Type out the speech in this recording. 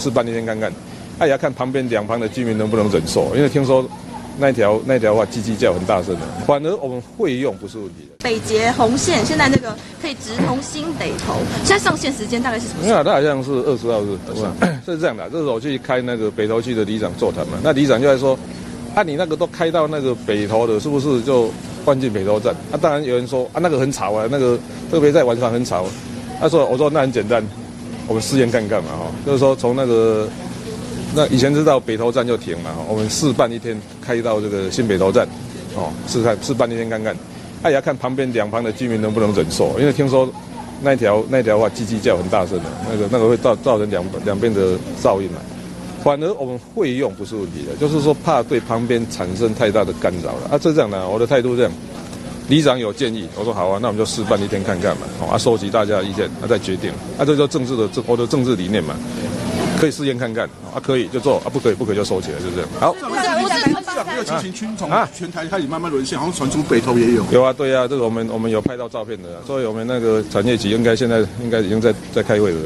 试办一天看看，那也要看旁边两旁的居民能不能忍受，因为听说那条那条话叽叽叫很大声的，反而我们会用不是问题的。北捷红线现在那个可以直通新北投，现在上线时间大概是什么时候？没有，他好像是二十号是，是这样的。这时候我去开那个北投区的里长座谈嘛，那里长就在说，啊，你那个都开到那个北投的，是不是就换进北投站？啊，当然有人说啊，那个很吵啊，那个特别在晚上很吵。他说，我说那很简单，我们试验看看嘛，哈，就是说从那个那以前知道北投站就停嘛，我们试办一天开到这个新北投站，哦，试看试办一天看看。那也要看旁边两旁的居民能不能忍受，因为听说那条那条话叽叽叫很大声的，那个那个会造造成两两边的噪音嘛。反而我们会用不是问题的，就是说怕对旁边产生太大的干扰了。啊，这样呢，我的态度这样，里长有建议，我说好啊，那我们就试办一天看看嘛，啊，收集大家的意见，啊，再决定。啊，这叫政治的政我的政治理念嘛，可以试验看看，啊，可以就做，啊，不可以不可以就收起来，就这样。好。这个情形，群从啊全台开始慢慢沦陷，好像传出北投也有。有啊，对啊，这个我们我们有拍到照片的，所以我们那个产业局应该现在应该已经在在开会了。